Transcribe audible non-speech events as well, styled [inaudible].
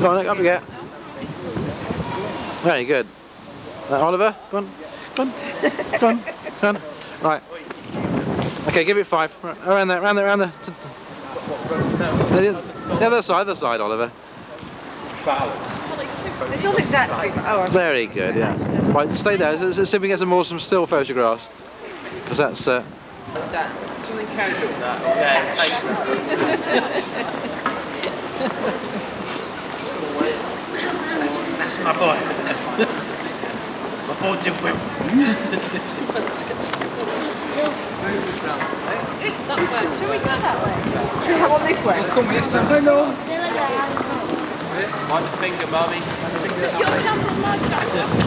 Go on, up you get. Very good. Uh, Oliver, go on. Go on. Go on. Go on. Right. Okay, give it five. Right, around there, around there, around there. The, the other side, the other side, Oliver. It's not exactly. Oh, Very good, yeah. Right, stay there. Let's, let's see if we get some more some still photographs. Because that's. Uh, Something casual, that. Yeah, [laughs] that's, that's my boy. my boy did whip. Shall we go that way? Should we have one this way? Mind the finger, mummy. That one.